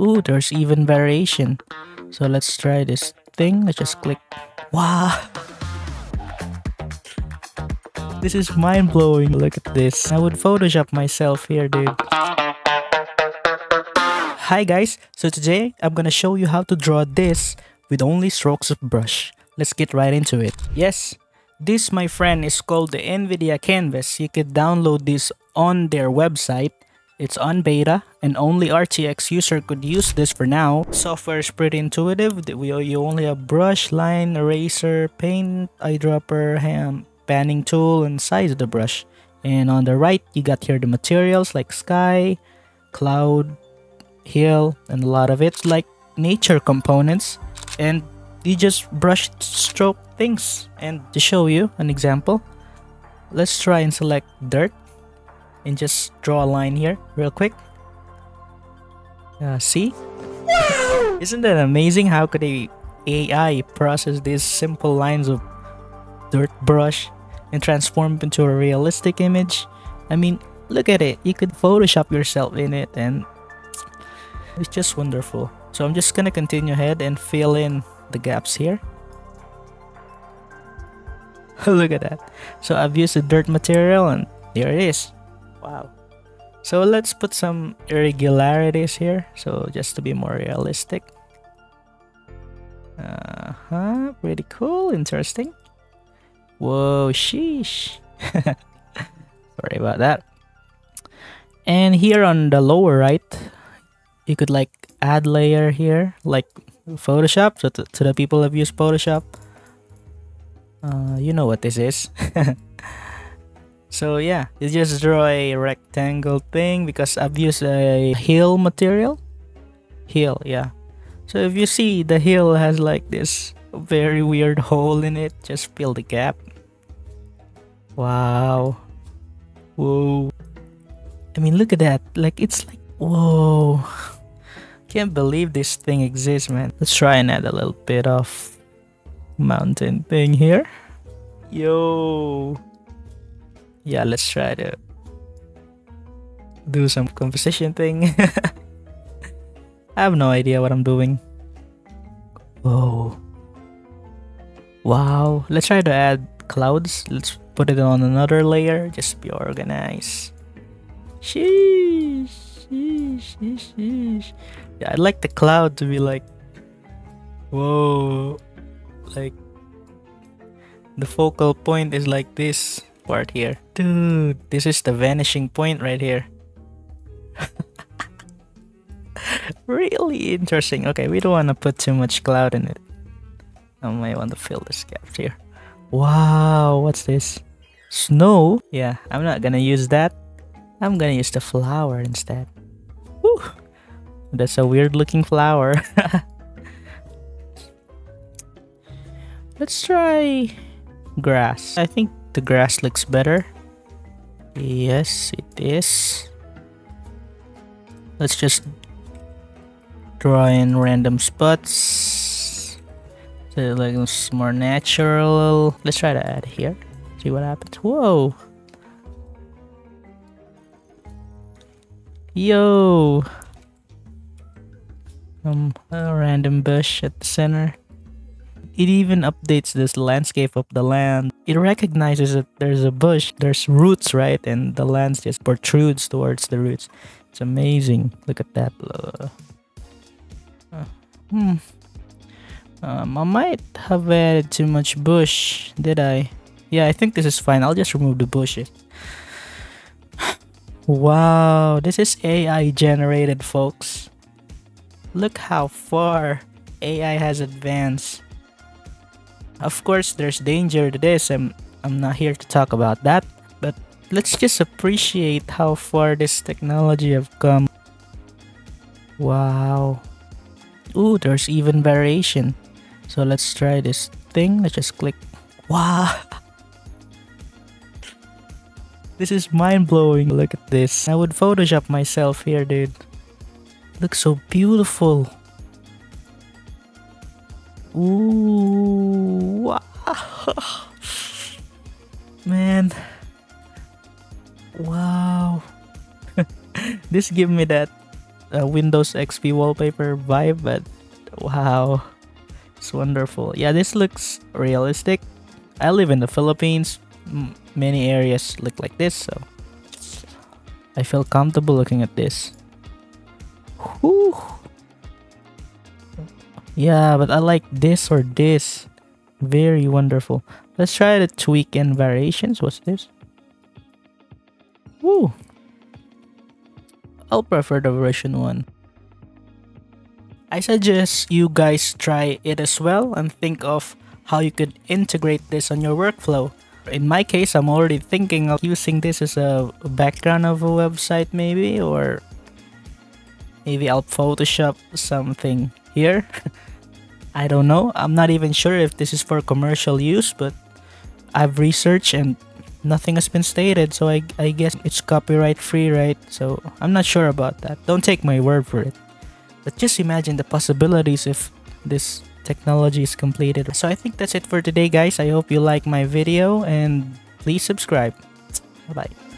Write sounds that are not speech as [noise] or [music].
Ooh, there's even variation. So let's try this thing. Let's just click. Wow. This is mind blowing. Look at this. I would Photoshop myself here, dude. Hi guys, so today I'm gonna show you how to draw this with only strokes of brush. Let's get right into it. Yes, this my friend is called the NVIDIA Canvas. You could download this on their website. It's on beta and only RTX user could use this for now. Software is pretty intuitive. You only have brush, line, eraser, paint, eyedropper, ham, panning tool and size of the brush. And on the right, you got here the materials like sky, cloud, hill, and a lot of it's like nature components. And you just brush stroke things. And to show you an example, let's try and select dirt and just draw a line here real quick. Uh, see? Isn't that amazing? How could a AI process these simple lines of dirt brush and transform it into a realistic image. I mean, look at it. You could Photoshop yourself in it and it's just wonderful. So I'm just gonna continue ahead and fill in the gaps here. [laughs] look at that. So I've used the dirt material and there it is. Wow. So let's put some irregularities here. So just to be more realistic. Uh-huh, pretty cool, interesting. Whoa, sheesh. [laughs] Sorry about that. And here on the lower right, you could like add layer here, like Photoshop. So to, the people who've used Photoshop, uh, you know what this is. [laughs] so yeah, you just draw a rectangle thing because I've used a hill material. Hill, yeah. So if you see the hill has like this very weird hole in it, just fill the gap. Wow. Whoa. I mean, look at that. Like, it's like, whoa. [laughs] Can't believe this thing exists, man. Let's try and add a little bit of mountain thing here. Yo. Yeah, let's try to do some composition thing. [laughs] I have no idea what I'm doing. Whoa. Wow. Let's try to add clouds. Let's put it on another layer just be organized sheesh, sheesh, sheesh, sheesh. yeah i'd like the cloud to be like whoa like the focal point is like this part here dude this is the vanishing point right here [laughs] really interesting okay we don't want to put too much cloud in it i might want to fill this gap here Wow, what's this? Snow? Yeah, I'm not gonna use that. I'm gonna use the flower instead. Woo! That's a weird looking flower. [laughs] Let's try grass. I think the grass looks better. Yes, it is. Let's just draw in random spots. So it looks more natural. Let's try to add here. See what happens. Whoa. Yo. Um, a random bush at the center. It even updates this landscape of the land. It recognizes that there's a bush, there's roots, right? And the lens just protrudes towards the roots. It's amazing. Look at that. Uh, hmm. Um, I might have added too much bush, did I? Yeah, I think this is fine. I'll just remove the bushes. [sighs] wow, this is AI generated, folks. Look how far AI has advanced. Of course, there's danger to this. I'm, I'm not here to talk about that. But let's just appreciate how far this technology have come. Wow. Ooh, there's even variation. So let's try this thing. Let's just click. Wow. [laughs] This is mind blowing. Look at this. I would Photoshop myself here, dude. Looks so beautiful. Ooh. [laughs] Man. Wow. [laughs] this give me that uh, Windows XP wallpaper vibe, but wow, it's wonderful. Yeah, this looks realistic. I live in the Philippines. M many areas look like this, so I feel comfortable looking at this. Whew. Yeah, but I like this or this. Very wonderful. Let's try the tweak and variations. What's this? Woo! I'll prefer the version 1. I suggest you guys try it as well and think of how you could integrate this on your workflow. In my case, I'm already thinking of using this as a background of a website maybe or maybe I'll Photoshop something here. [laughs] I don't know. I'm not even sure if this is for commercial use, but I've researched and nothing has been stated, so I, I guess it's copyright free, right? So I'm not sure about that. Don't take my word for it. But just imagine the possibilities if this technology is completed. So I think that's it for today, guys. I hope you like my video and please subscribe. Bye bye.